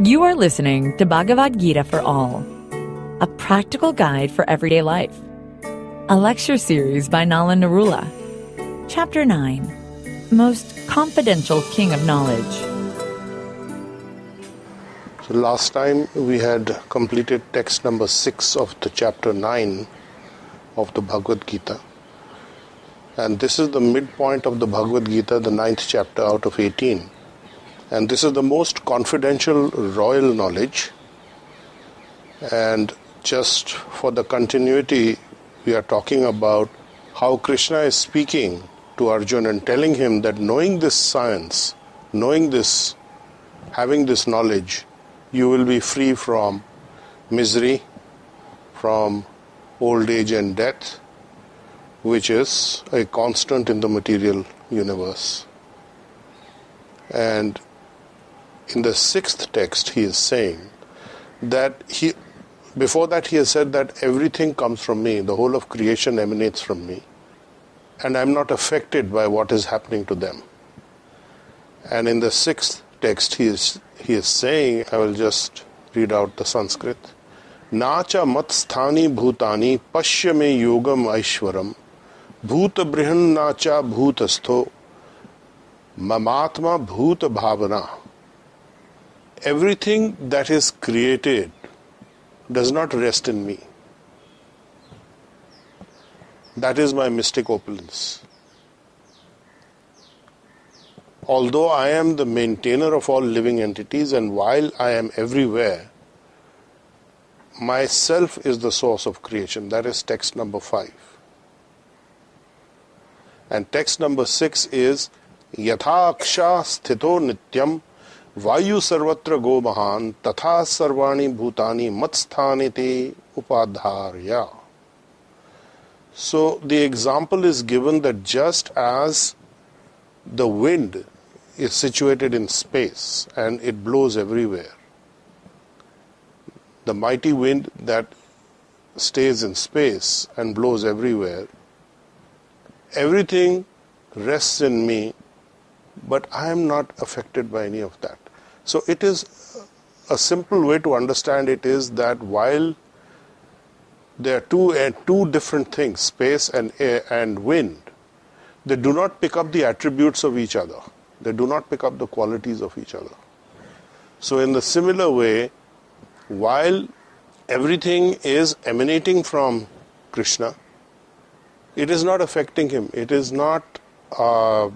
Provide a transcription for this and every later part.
You are listening to Bhagavad Gita for All, a practical guide for everyday life. A lecture series by Nalan Narula. Chapter 9 Most Confidential King of Knowledge. So last time we had completed text number 6 of the chapter 9 of the Bhagavad Gita. And this is the midpoint of the Bhagavad Gita, the ninth chapter out of 18. And this is the most confidential royal knowledge. And just for the continuity, we are talking about how Krishna is speaking to Arjuna and telling him that knowing this science, knowing this, having this knowledge, you will be free from misery, from old age and death, which is a constant in the material universe. And in the sixth text, he is saying that he, before that, he has said that everything comes from me, the whole of creation emanates from me, and I'm not affected by what is happening to them. And in the sixth text, he is, he is saying, I will just read out the Sanskrit. नाचा मत स्थानी भूतानी पश्य में योगम ऐश्वरम भूत बृहन नाचा भूतस्थो ममात्मा भूत भावना everything that is created does not rest in me that is my mystic opulence although i am the maintainer of all living entities and while i am everywhere myself is the source of creation. That is text number five. And text number six is Yatha Aksha Sthito Nityam Vayu Sarvatra Go Mahan Tatha Sarvani Bhutani Matsthanite Upadharya. So the example is given that just as the wind is situated in space and it blows everywhere, the mighty wind that stays in space and blows everywhere, everything rests in me, but I am not affected by any of that. So it is a simple way to understand it is that while there are two, uh, two different things, space and air and wind, they do not pick up the attributes of each other. They do not pick up the qualities of each other. So in the similar way, while everything is emanating from Krishna, it is not affecting him. It is not, uh,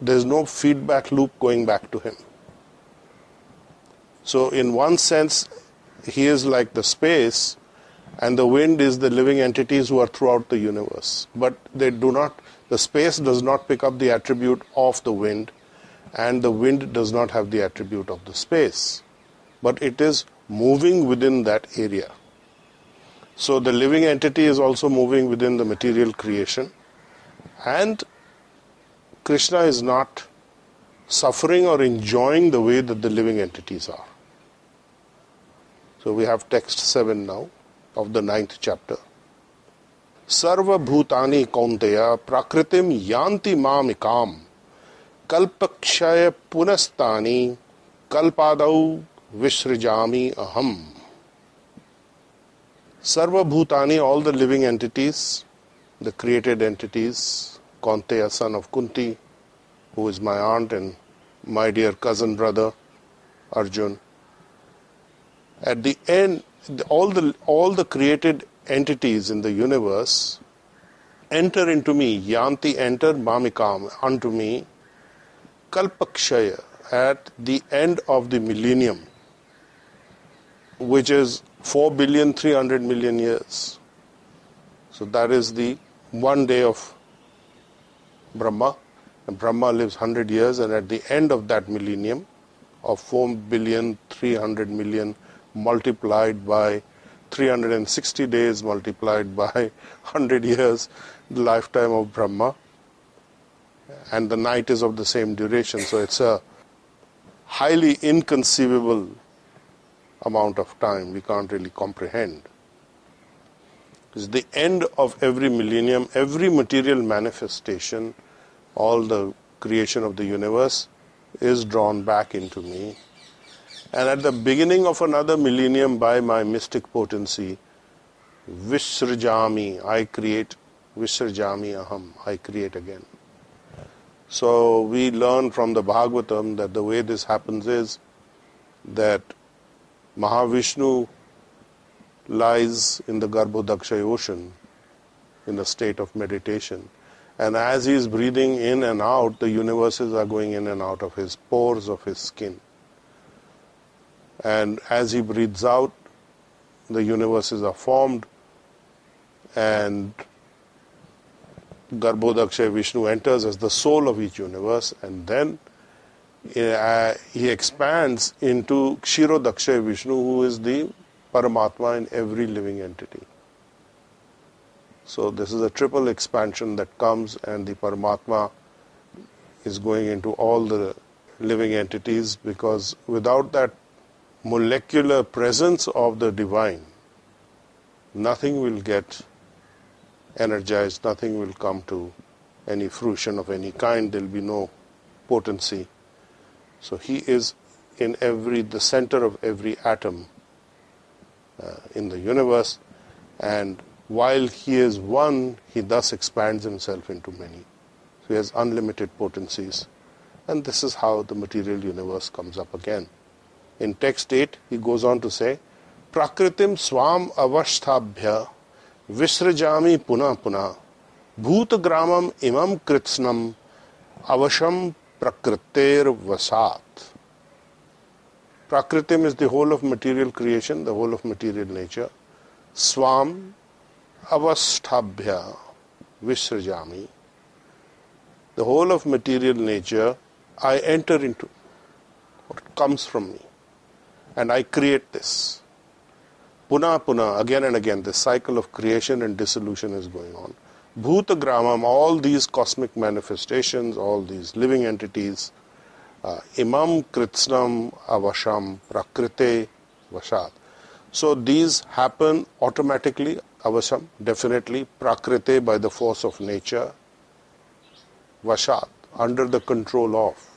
there's no feedback loop going back to him. So, in one sense, he is like the space, and the wind is the living entities who are throughout the universe. But they do not, the space does not pick up the attribute of the wind, and the wind does not have the attribute of the space. But it is moving within that area. So the living entity is also moving within the material creation, and Krishna is not suffering or enjoying the way that the living entities are. So we have text 7 now of the ninth chapter. सर्वभूतानि कौन्तेय प्रकृतिम यान्ति मामिकाम कल्पक्षय पुनस्तानि कल्पादौ विसृजामि अहम सर्वभूतानि all the living entities the created entities Kaunteya son of Kunti who is my aunt and my dear cousin brother Arjun At the end, all the, all the created entities in the universe enter into me, yanti enter mamikam, unto me, kalpakshaya, at the end of the millennium which is 4 billion 300 million years. So that is the one day of Brahma. And Brahma lives 100 years, and at the end of that millennium of 4 billion 300 million multiplied by 360 days multiplied by 100 years, the lifetime of Brahma, and the night is of the same duration. So it's a highly inconceivable amount of time we can't really comprehend. It's the end of every millennium, every material manifestation, all the creation of the universe is drawn back into me. And at the beginning of another millennium, by my mystic potency, Visrajami, I create, Visrajami Aham, I create again. So we learn from the Bhagavatam that the way this happens is that Mahavishnu lies in the Garbhodakshay ocean in a state of meditation. And as he is breathing in and out, the universes are going in and out of his pores of his skin. And as he breathes out, the universes are formed and Garbhodakshay Vishnu enters as the soul of each universe and then uh, he expands into Kshirodakshay Vishnu who is the Paramatma in every living entity. So this is a triple expansion that comes and the Paramatma is going into all the living entities because without that molecular presence of the divine, nothing will get energized, nothing will come to any fruition of any kind, there will be no potency. So he is in every, the center of every atom uh, in the universe, and while he is one, he thus expands himself into many. So he has unlimited potencies, and this is how the material universe comes up again. In text 8, he goes on to say, Prakritim swam avashthabhya visrajami puna puna bhutagramam imam kritsnam avasham prakriter vasat. Prakritim is the whole of material creation, the whole of material nature. Swam avasthabhya visrajami. The whole of material nature I enter into. What comes from me and I create this. Puna puna, again and again, this cycle of creation and dissolution is going on. Bhuta Gramam, all these cosmic manifestations, all these living entities, uh, Imam Kritsnam Avasham Prakrite Vashat. So these happen automatically, Avasham, definitely, Prakrite by the force of nature, Vashat, under the control of.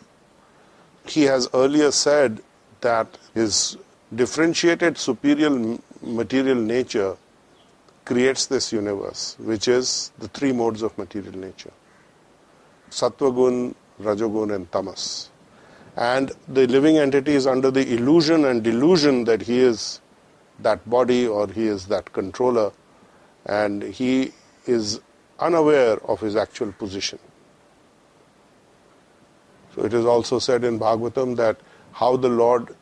He has earlier said that his differentiated superior material nature creates this universe, which is the three modes of material nature Sattvagun, Rajogun, and Tamas. And the living entity is under the illusion and delusion that he is that body or he is that controller, and he is unaware of his actual position. So it is also said in Bhagavatam that how the Lord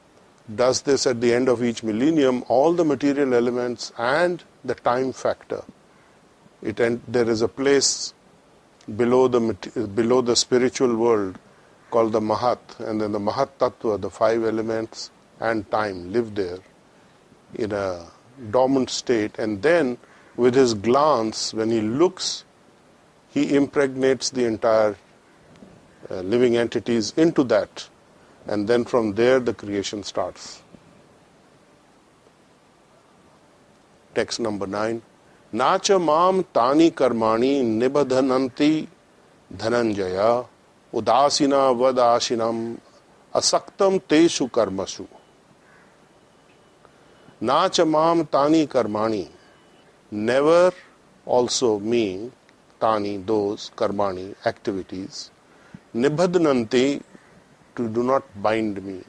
does this at the end of each millennium, all the material elements and the time factor. It and there is a place below the below the spiritual world called the Mahat, and then the Mahat Tattva, the five elements and time live there in a dormant state, and then with his glance, when he looks, he impregnates the entire uh, living entities into that and then from there the creation starts. Text number 9. Nacha mam tani karmani nibadhananti dhananjaya udasina vadashinam asaktam teshu karmasu. Nacha mam tani karmani never also mean tani those karmani activities nibadhananti to do not bind me.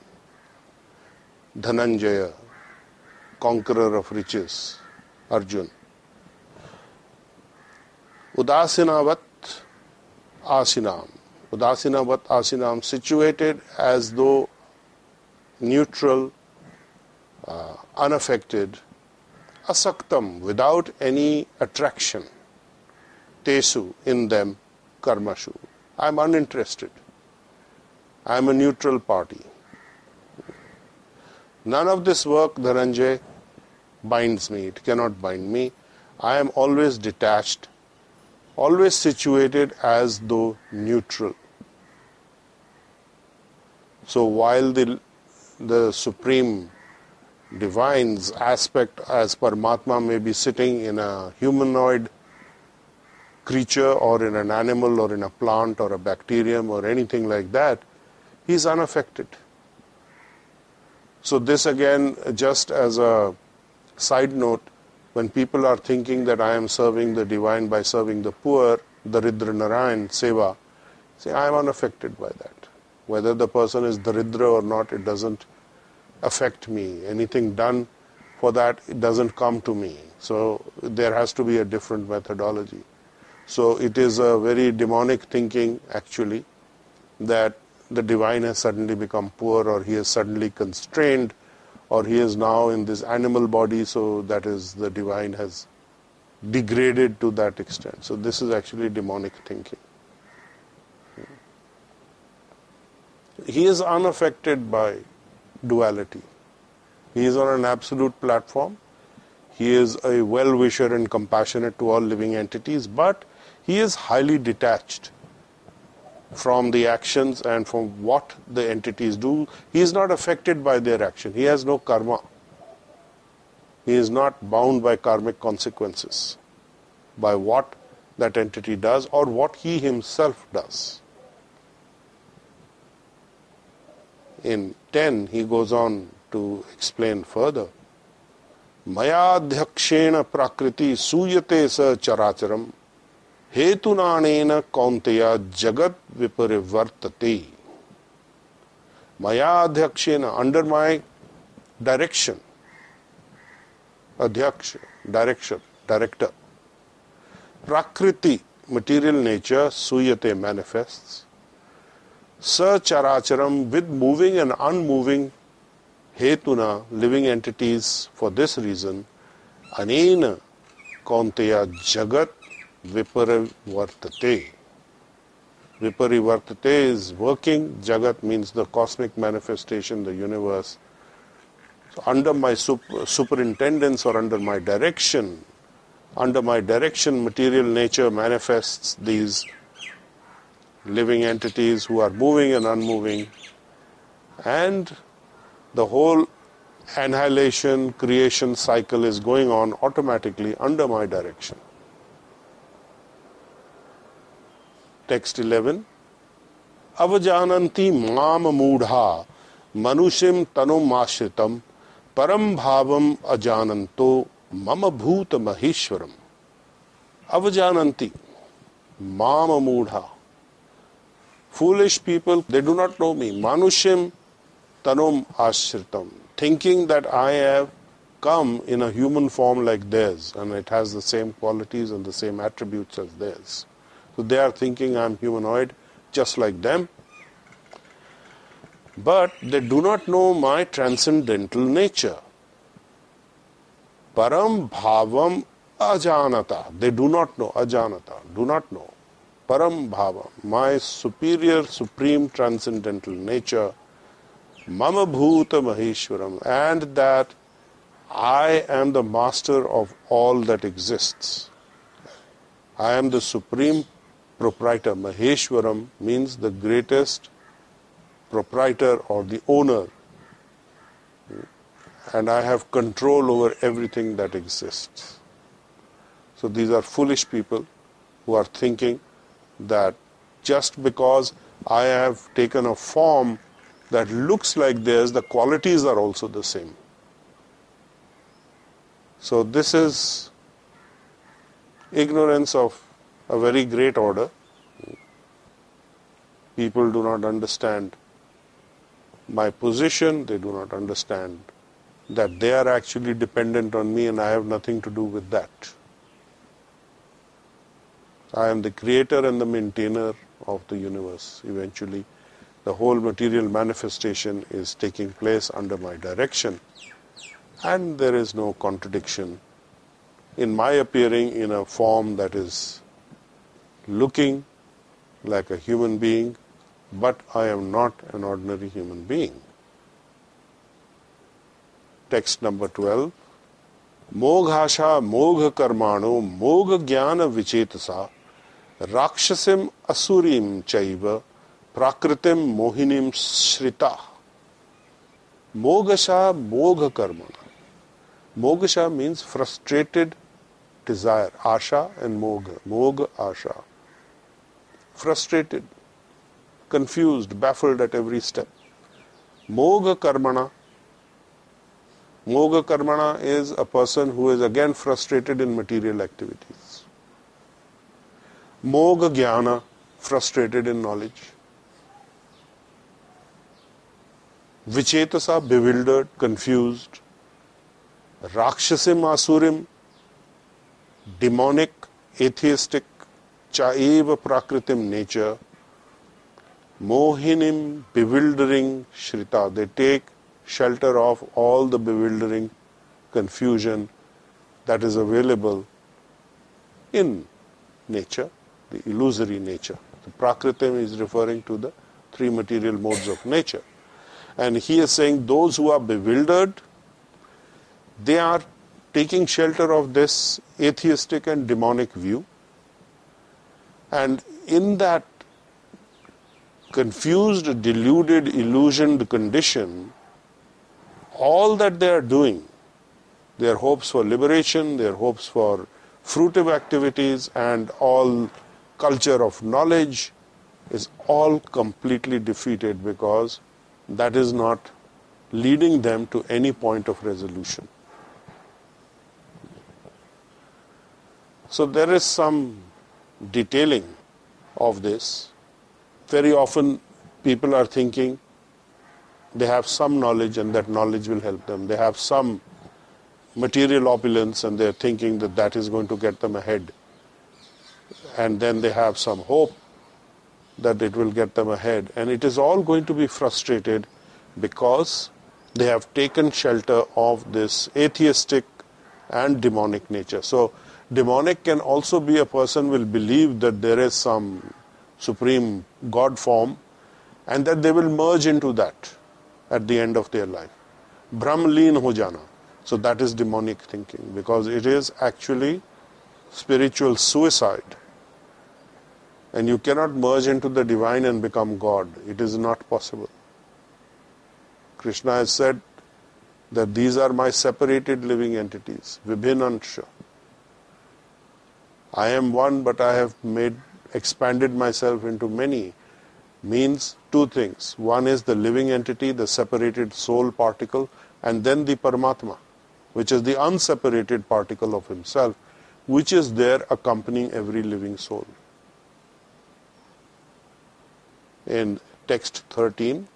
Dhananjaya, conqueror of riches, Arjun. Udasinavat Asinam. Udasinavat Asinam, situated as though neutral, uh, unaffected, asaktam, without any attraction, tesu, in them, karmashu. I am uninterested. I am a neutral party. None of this work, Dhananjay, binds me. It cannot bind me. I am always detached, always situated as though neutral. So while the, the supreme divine's aspect as Paramatma may be sitting in a humanoid creature or in an animal or in a plant or a bacterium or anything like that, he is unaffected. So, this again, just as a side note, when people are thinking that I am serving the divine by serving the poor, the Ridra Narayan Seva, say, I am unaffected by that. Whether the person is Daridra or not, it doesn't affect me. Anything done for that, it doesn't come to me. So there has to be a different methodology. So it is a very demonic thinking, actually, that the divine has suddenly become poor or he is suddenly constrained or he is now in this animal body, so that is the divine has degraded to that extent. So this is actually demonic thinking. He is unaffected by duality. He is on an absolute platform. He is a well wisher and compassionate to all living entities, but he is highly detached from the actions and from what the entities do. He is not affected by their action. He has no karma. He is not bound by karmic consequences, by what that entity does or what he himself does. In 10, he goes on to explain further. मयाध्यक्षेण प्रकृति सूयते स चराचरम हेतुनानेन कौन्तेया जगत विपरिवर्तते। मया अध्यक्षेन under my direction अध्यक्ष direction director प्रकृति material nature सुयते manifests सचराचरम with moving and unmoving हेतुना living entities for this reason अनेन कौन्तेया जगत viparivartate viparivartate is working. Jagat means the cosmic manifestation the universe. So under my super, superintendence or under my direction under my direction, material nature manifests these living entities who are moving and unmoving, and the whole annihilation creation cycle is going on automatically under my direction. Text 11 अवजानती माम मूढ़ा मनुष्यम तनुमाश्रितम परम भाव अजानंतो मम भूत महेश्वरम अवजानती माम मूढ़ा foolish people they do not know me मानुष्यम तनुम आश्रितम thinking that I have come in a human form like theirs and it has the same qualities and the same attributes as theirs so they are thinking i'm humanoid just like them but they do not know my transcendental nature Param bhavam ajanata. They do not know. Ajanata. Do not know. Param bhavam. My superior, supreme, transcendental nature. Mama bhuta maheshwaram. And that I am the master of all that exists. I am the supreme proprietor. Maheshwaram means the greatest proprietor or the owner and I have control over everything that exists. So these are foolish people who are thinking that just because I have taken a form that looks like theirs, the qualities are also the same. So this is ignorance of a very great order. People do not understand my position, they do not understand that they are actually dependent on me and I have nothing to do with that. I am the creator and the maintainer of the universe. Eventually, the whole material manifestation is taking place under my direction, and there is no contradiction in my appearing in a form that is looking like a human being, but I am not an ordinary human being. Text number 12. Moghasha mogh karmano mogh jnana vichetasa rakshasim asurim chaiva prakritim mohinim shrita. Moghasha mogh karmana. Moghasha means frustrated desire, asha and mogh, mogh asha frustrated confused baffled at every step moga karmana Moga Karmana is a person who is again frustrated in material activities. Moga Jnana, frustrated in knowledge. Vichetasa, bewildered, confused. Rakshasim Asurim, demonic, atheistic, chaiva prakritim nature. Mohinim, bewildering, Shrita. They take shelter of all the bewildering confusion that is available in nature, the illusory nature. The Prakritim is referring to the three material modes of nature. And he is saying those who are bewildered, they are taking shelter of this atheistic and demonic view. And in that confused, deluded, illusioned condition, all that they are doing, their hopes for liberation, their hopes for fruitive activities, and all culture of knowledge is all completely defeated because that is not leading them to any point of resolution. So there is some detailing of this. Very often people are thinking they have some knowledge and that knowledge will help them. They have some material opulence and they're thinking that that is going to get them ahead. And then they have some hope that it will get them ahead. And it is all going to be frustrated because they have taken shelter of this atheistic and demonic nature. So demonic can also be a person will believe that there is some supreme God form and that they will merge into that at the end of their life. Brahmleen ho jana. So that is demonic thinking because it is actually spiritual suicide. And you cannot merge into the divine and become God. It is not possible. Krishna has said that these are my separated living entities, vibhinansha. I am one, but I have made expanded myself into many means two things. One is the living entity, the separated soul particle, and then the Paramatma, which is the unseparated particle of himself, which is there accompanying every living soul. In text 13,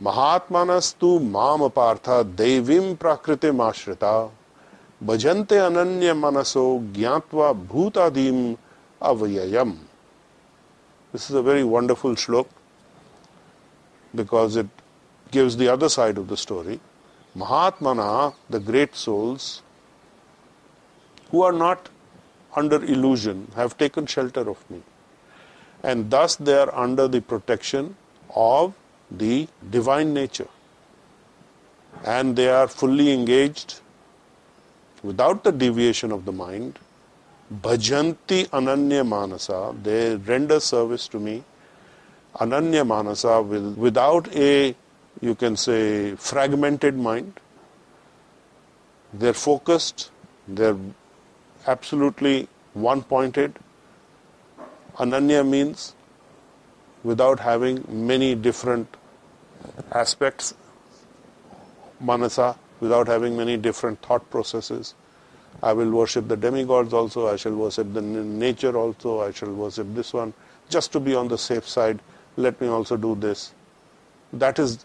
Mahatmanastu mam partha devim prakritim ashrita bhajante ananya manaso gyatva bhutadim avayayam. This is a very wonderful shlok because it gives the other side of the story. Mahatmana, the great souls, who are not under illusion, have taken shelter of me. And thus they are under the protection of the divine nature. And they are fully engaged without the deviation of the mind. Bhajanti Ananya Manasa, they render service to me Ananya Manasa will, without a, you can say, fragmented mind. They're focused, they're absolutely one pointed. Ananya means without having many different aspects, manasa, without having many different thought processes. I will worship the demigods also, I shall worship the nature also, I shall worship this one, just to be on the safe side let me also do this. That is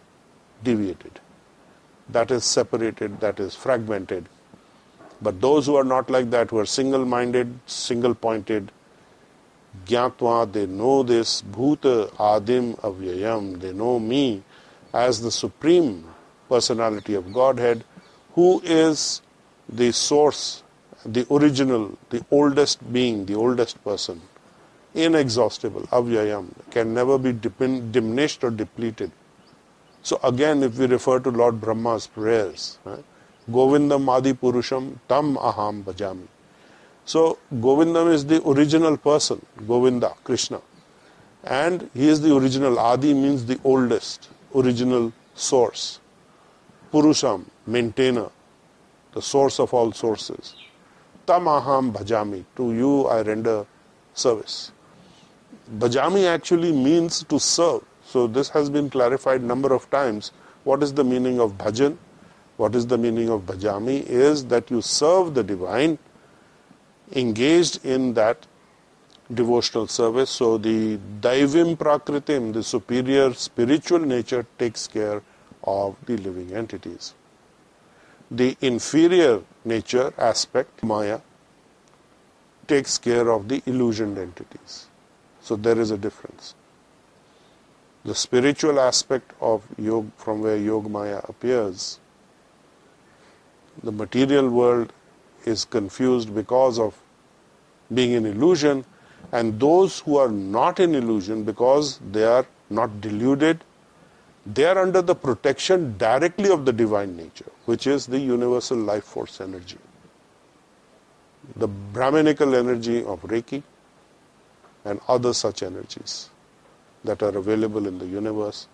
deviated. That is separated, that is fragmented. But those who are not like that, who are single minded, single pointed, Gyatva, they know this, Bhuta Adim Avyayam, they know me as the supreme personality of Godhead, who is the source, the original, the oldest being, the oldest person inexhaustible, avyayam, can never be diminished or depleted. So again, if we refer to Lord Brahma's prayers? Govindam Adi Purusham Tam Aham Bhajami. So Govindam is the original person, Govinda, Krishna. And he is the original. Adi means the oldest, original source. Purusham, maintainer, the source of all sources. Tamaham Bhajami. To you I render service. Bhajami actually means to serve. So this has been clarified number of times. What is the meaning of bhajan? What is the meaning of bhajami? Is that you serve the divine, engaged in that devotional service. So the daivim prakritim, the superior spiritual nature, takes care of the living entities. The inferior nature aspect, maya, takes care of the illusioned entities. So there is a difference. The spiritual aspect of yoga, from where Yog Maya appears, the material world is confused because of being an illusion, and those who are not in illusion because they are not deluded, they are under the protection directly of the divine nature, which is the universal life force energy. The Brahminical energy of Reiki and other such energies that are available in the universe.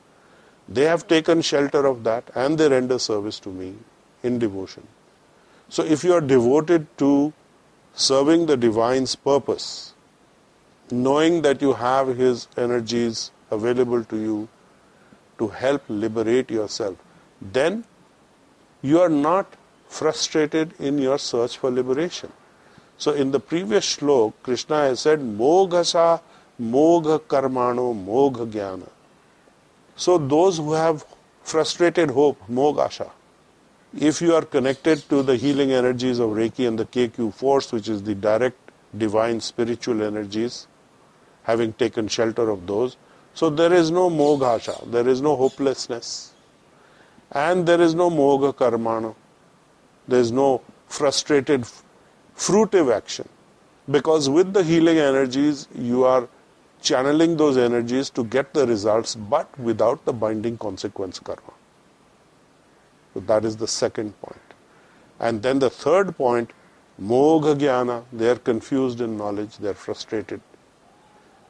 They have taken shelter of that and they render service to me in devotion. So if you are devoted to serving the divine's purpose, knowing that you have his energies available to you to help liberate yourself, then you are not frustrated in your search for liberation. So in the previous shlok, Krishna has said, Moghasa Mogha Karmano Mogha Jnana. So those who have frustrated hope, Mogasha, if you are connected to the healing energies of Reiki and the KQ force, which is the direct divine spiritual energies, having taken shelter of those, so there is no moghasha, there is no hopelessness, and there is no mogha karmano, there is no frustrated fruitive action. Because with the healing energies, you are channeling those energies to get the results, but without the binding consequence karma. So that is the second point. And then the third point, mogha jnana, they are confused in knowledge, they are frustrated.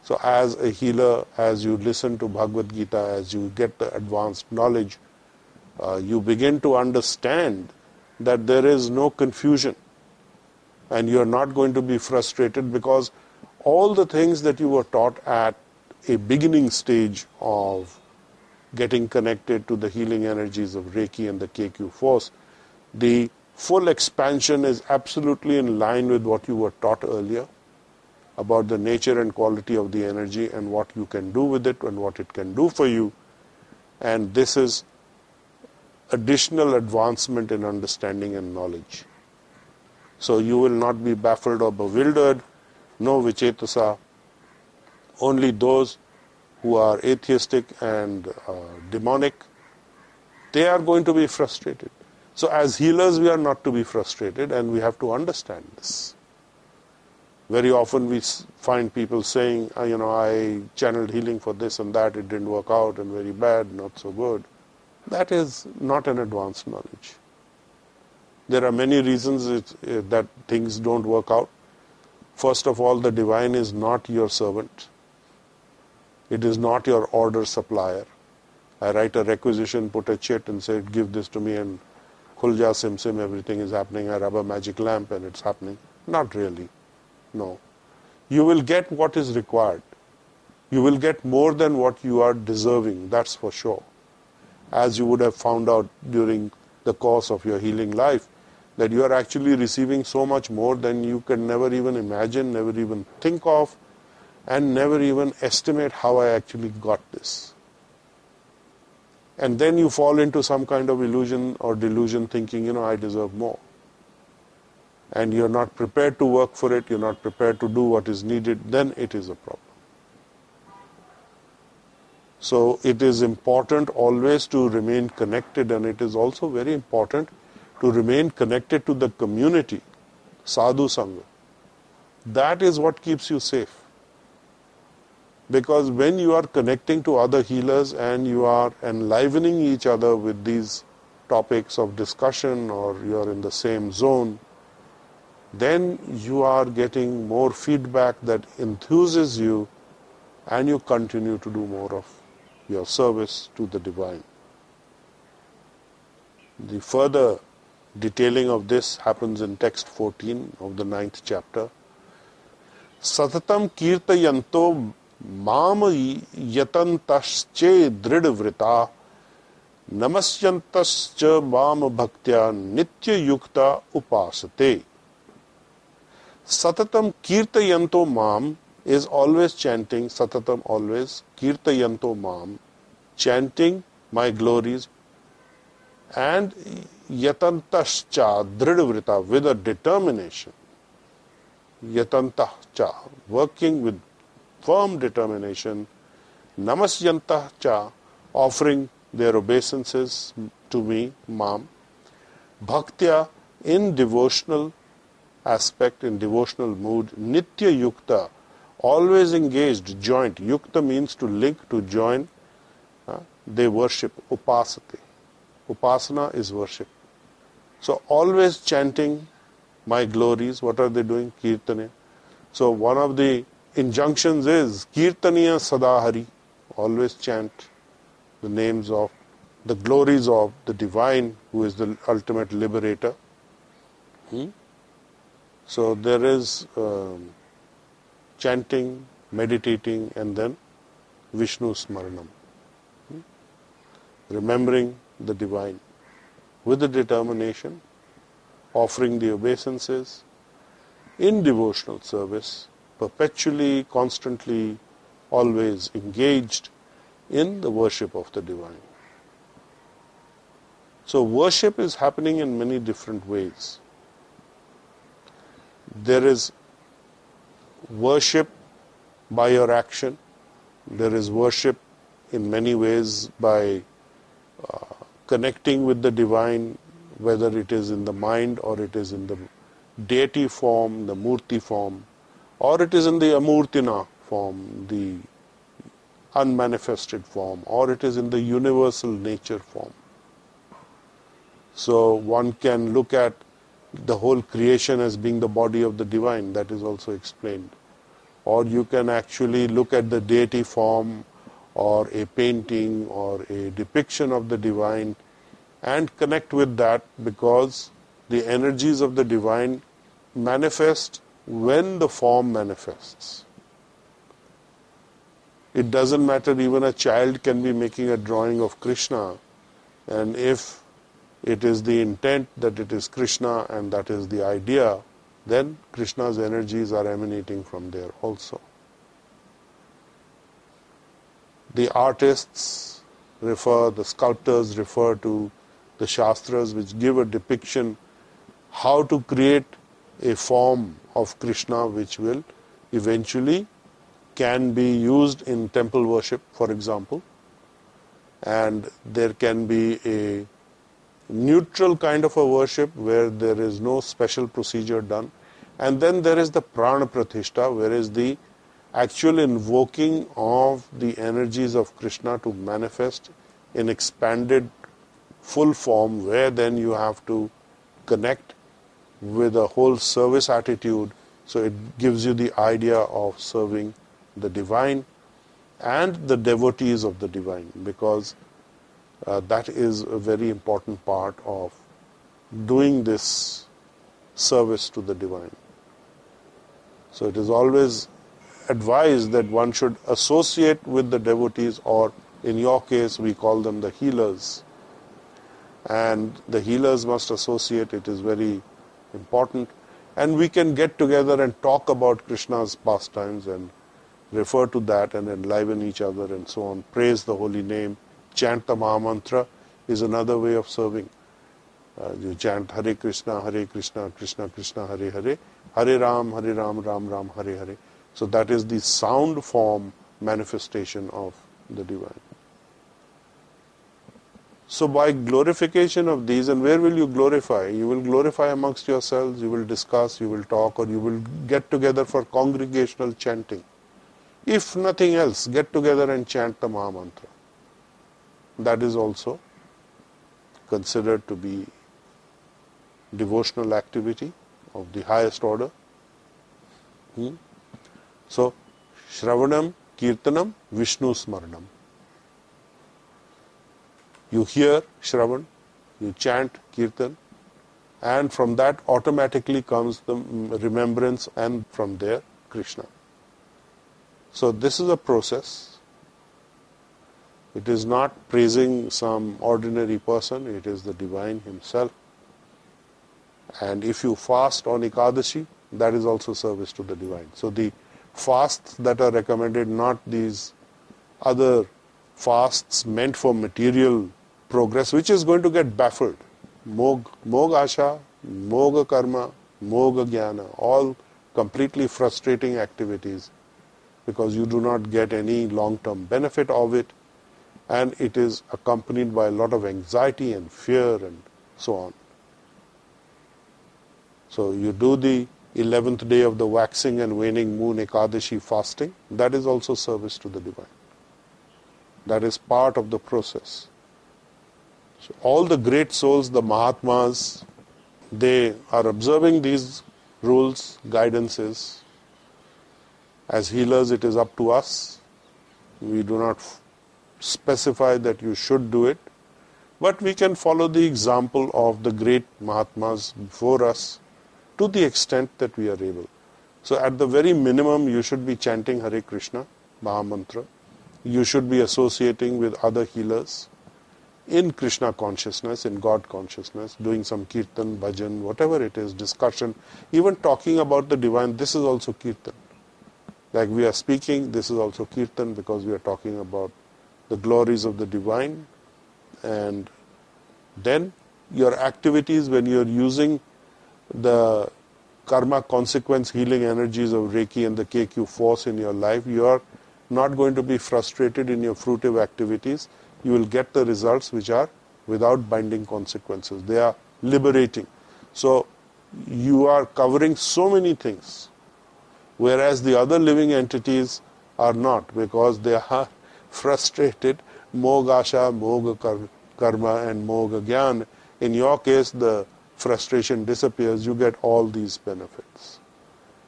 So as a healer, as you listen to Bhagavad Gita, as you get the advanced knowledge, uh, you begin to understand that there is no confusion. And you are not going to be frustrated because all the things that you were taught at a beginning stage of getting connected to the healing energies of Reiki and the KQ force, the full expansion is absolutely in line with what you were taught earlier about the nature and quality of the energy and what you can do with it and what it can do for you. And this is additional advancement in understanding and knowledge. So you will not be baffled or bewildered. No vichetasa. Only those who are atheistic and uh, demonic, they are going to be frustrated. So as healers, we are not to be frustrated and we have to understand this. Very often we find people saying, uh, you know, I channeled healing for this and that, it didn't work out and very bad, not so good. That is not an advanced knowledge. There are many reasons it, uh, that things don't work out. First of all, the divine is not your servant. It is not your order supplier. I write a requisition, put a chit and say, give this to me and khulja sim sim, everything is happening. I rub a magic lamp and it's happening. Not really. No. You will get what is required. You will get more than what you are deserving, that's for sure. As you would have found out during the course of your healing life, that you are actually receiving so much more than you can never even imagine, never even think of, and never even estimate how I actually got this. And then you fall into some kind of illusion or delusion thinking, you know, I deserve more. And you're not prepared to work for it, you're not prepared to do what is needed, then it is a problem. So it is important always to remain connected, and it is also very important to remain connected to the community, sadhu sangha. That is what keeps you safe. Because when you are connecting to other healers and you are enlivening each other with these topics of discussion or you are in the same zone, then you are getting more feedback that enthuses you and you continue to do more of your service to the divine. The further detailing of this happens in text 14 of the ninth chapter. Satatam kirtayanto mam yatantasche dridvrita namasyantascha mam bhaktya nitya yukta upasate satatam kirtayanto mam is always chanting satatam always kirtayanto mam chanting my glories. And yatantascha dridvrita with a determination. Yatantah working with firm determination. Namasyantah cha offering their obeisances to me mam. Bhaktya in devotional aspect in devotional mood, nitya yukta, always engaged, joint. Yukta means to link, to join. Uh, they worship, upasati. Upasana is worship. So always chanting my glories. What are they doing? Kirtane. So one of the injunctions is Kirtaniya Sadahari. Always chant the names of the glories of the divine who is the ultimate liberator. Hmm? So there is um, chanting, meditating, and then Vishnu Smaranam. Hmm? Remembering the divine with the determination, offering the obeisances in devotional service, perpetually, constantly, always engaged in the worship of the divine. So worship is happening in many different ways there is worship by your action, there is worship in many ways by uh, connecting with the divine, whether it is in the mind or it is in the deity form, the murti form, or it is in the amurtina form, the unmanifested form, or it is in the universal nature form. So one can look at the whole creation as being the body of the divine, that is also explained. Or you can actually look at the deity form or a painting or a depiction of the divine and connect with that because the energies of the divine manifest when the form manifests. It doesn't matter, even a child can be making a drawing of Krishna, and if it is the intent that it is Krishna and that is the idea, then Krishna's energies are emanating from there also. The artists refer, the sculptors refer to the Shastras which give a depiction how to create a form of Krishna which will eventually can be used in temple worship, for example, and there can be a neutral kind of a worship where there is no special procedure done. And then there is the prana pratishtha, where is the actual invoking of the energies of Krishna to manifest in expanded full form, where then you have to connect with a whole service attitude. So it gives you the idea of serving the divine and the devotees of the divine because uh, that is a very important part of doing this service to the divine. So it is always advised that one should associate with the devotees, or in your case, we call them the healers. And the healers must associate, it is very important. And we can get together and talk about Krishna's pastimes and refer to that and enliven each other and so on, praise the holy name chant the Mahamantra is another way of serving. Uh, you chant Hare Krishna, Hare Krishna, Krishna Krishna, Hare Hare, Hare Ram, Hare Ram, Ram Ram, Hare Hare. So that is the sound form manifestation of the divine. So by glorification of these, and where will you glorify? You will glorify amongst yourselves, you will discuss, you will talk, or you will get together for congregational chanting. If nothing else, get together and chant the Mahamantra that is also considered to be devotional activity of the highest order. Hmm? So, Shravanam, Kirtanam, Vishnu Smaranam. You hear Shravan, you chant Kirtan, and from that automatically comes the remembrance, and from there, Krishna. So, this is a process It is not praising some ordinary person, it is the divine himself. And if you fast on Ekadashi, that is also service to the divine. So the fasts that are recommended, not these other fasts meant for material progress, which is going to get baffled. Mog, mog asha, mog karma, mog jnana, all completely frustrating activities because you do not get any long-term benefit of it and it is accompanied by a lot of anxiety and fear and so on. So you do the 11th day of the waxing and waning moon Ekadashi fasting, that is also service to the divine. That is part of the process. So all the great souls, the Mahatmas, they are observing these rules, guidances. As healers, it is up to us. We do not specify that you should do it, but we can follow the example of the great Mahatmas before us to the extent that we are able. So at the very minimum, you should be chanting Hare Krishna, Mahamantra. You should be associating with other healers in Krishna consciousness, in God consciousness, doing some kirtan, bhajan, whatever it is, discussion, even talking about the divine, this is also kirtan. Like we are speaking, this is also kirtan because we are talking about the glories of the divine. And then your activities when you're using the karma consequence healing energies of Reiki and the KQ force in your life, you are not going to be frustrated in your fruitive activities. You will get the results which are without binding consequences. They are liberating. So you are covering so many things, whereas the other living entities are not because they are frustrated. moga Mogasha, Moga karma, and Moga gyan. In your case, the frustration disappears, you get all these benefits.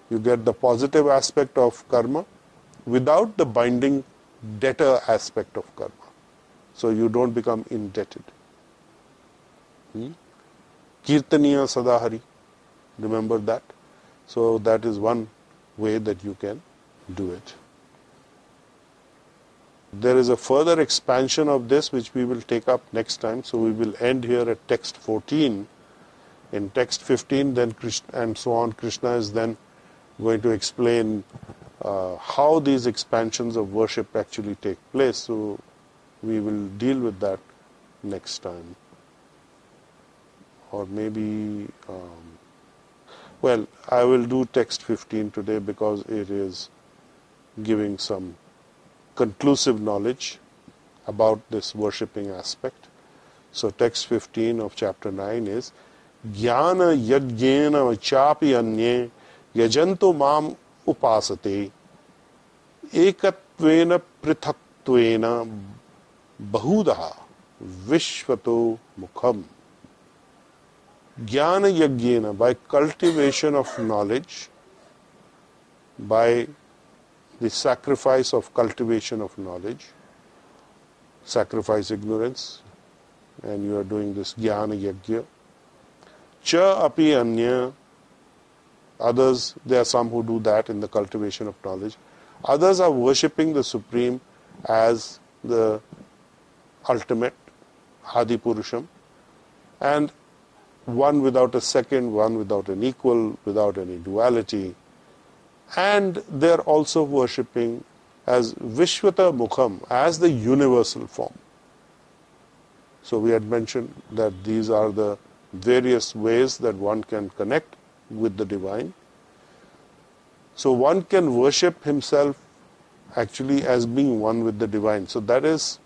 You get the positive aspect of karma without the binding debtor aspect of karma. So you don't become indebted. Hmm? Kirtaniya Sadahari, remember that? So that is one way that you can do it. There is a further expansion of this which we will take up next time. So we will end here at text 14 in text 15 then Krishna, and so on Krishna is then going to explain uh, how these expansions of worship actually take place. So we will deal with that next time. Or maybe um, well I will do text 15 today because it is giving some conclusive knowledge about this worshipping aspect. So text 15 of chapter 9 is Jnana Yajnana Chapi Anye Yajanto Mam Upasate Ekatvena Prithaktvena Bahudaha Vishvato Mukham Jnana Yajnana by cultivation of knowledge by the sacrifice of cultivation of knowledge sacrifice ignorance and you are doing this jnana yajna Cha api anya. Others, there are some who do that in the cultivation of knowledge. Others are worshipping the Supreme as the ultimate, Adi Purusham, and one without a second, one without an equal, without any duality. And they're also worshipping as Vishwata Mukham, as the universal form. So we had mentioned that these are the various ways that one can connect with the divine. So one can worship himself actually as being one with the divine. So that is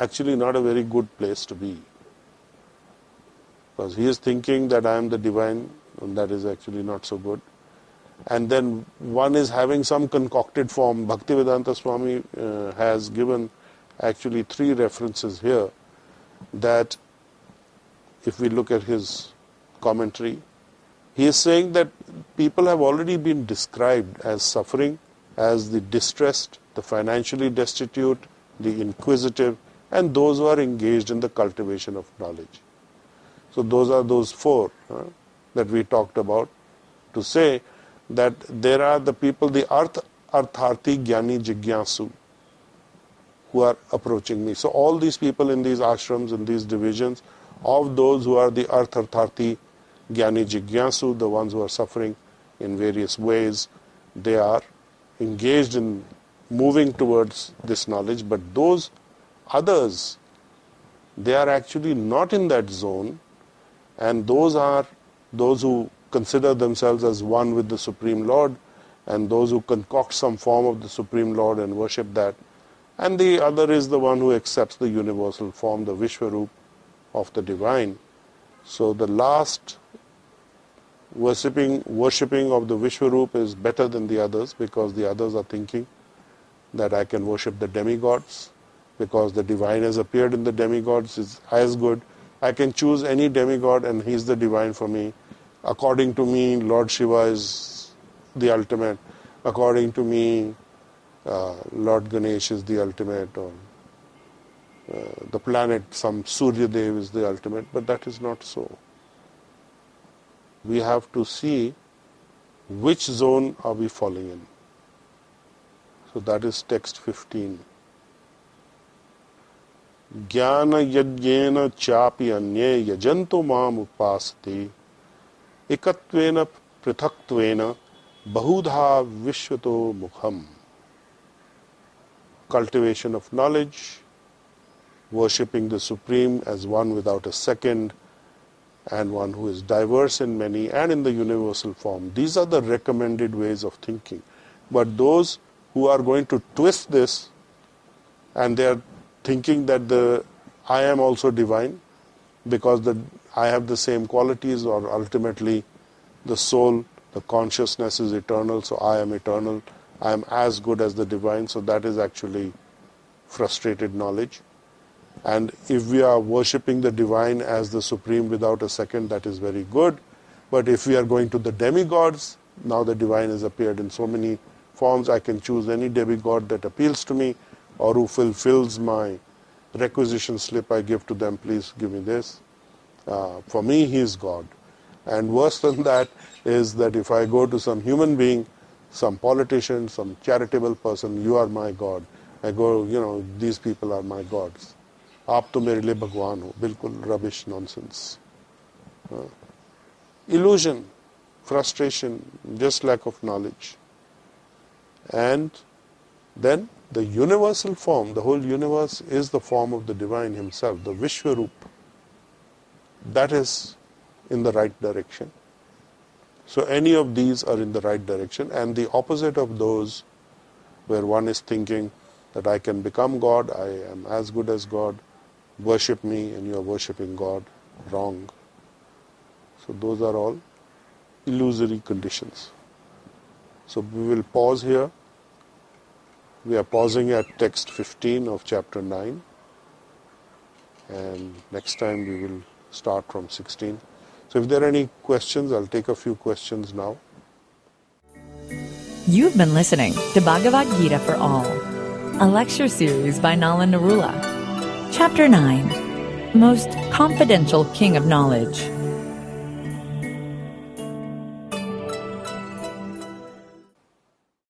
actually not a very good place to be. Because he is thinking that I am the divine, and that is actually not so good. And then one is having some concocted form. Bhaktivedanta Swami uh, has given actually three references here that if we look at his commentary, he is saying that people have already been described as suffering, as the distressed, the financially destitute, the inquisitive, and those who are engaged in the cultivation of knowledge. So those are those four that we talked about to say that there are the people, the arth, artharthi, jnani, jigyasu, who are approaching me. So all these people in these ashrams, in these divisions, of those who are the arthartharthi, Gyani Jigyasu, the ones who are suffering in various ways, they are engaged in moving towards this knowledge, but those others, they are actually not in that zone, and those are those who consider themselves as one with the Supreme Lord, and those who concoct some form of the Supreme Lord and worship that. And the other is the one who accepts the universal form, the Vishwarup of the divine. So the last worshipping, worshipping of the Vishwarup is better than the others because the others are thinking that I can worship the demigods because the divine has appeared in the demigods is as good. I can choose any demigod and he's the divine for me. According to me, Lord Shiva is the ultimate. According to me, uh, Lord Ganesh is the ultimate or uh, the planet, some Surya Dev is the ultimate, but that is not so. We have to see which zone are we falling in. So that is text 15. ज्ञान यज्ञेन चापि अन्ये यजंतो माम उपासते एकत्वेन पृथक्त्वेन बहुधा विश्वतो मुखम cultivation of knowledge worshipping the supreme as one without a second and one who is diverse in many and in the universal form these are the recommended ways of thinking but those who are going to twist this and they are thinking that the I am also divine because the I have the same qualities or ultimately the soul, the consciousness is eternal, so I am eternal. I am as good as the divine, so that is actually frustrated knowledge. And if we are worshipping the divine as the supreme without a second, that is very good. But if we are going to the demigods, now the divine has appeared in so many forms. I can choose any demigod that appeals to me or who fulfills my requisition slip I give to them, please give me this. Uh, for me, he is God. And worse than that is that if I go to some human being, some politician, some charitable person, you are my God. I go, you know, these people are my gods. आप तो मेरे लिए भगवान हो बिल्कुल rubbish nonsense. Uh, illusion, frustration, just lack of knowledge. And then the universal form, the whole universe is the form of the divine himself, the Vishwarup. That is in the right direction. So any of these are in the right direction and the opposite of those where one is thinking that I can become God, I am as good as God, worship me and you are worshipping God, wrong. So those are all illusory conditions. So we will pause here. We are pausing at text 15 of chapter 9 and next time we will start from 16. So if there are any questions, I'll take a few questions now. You've been listening to Bhagavad Gita for All, a lecture series by Nalan Narula. Chapter 9 Most Confidential King of Knowledge.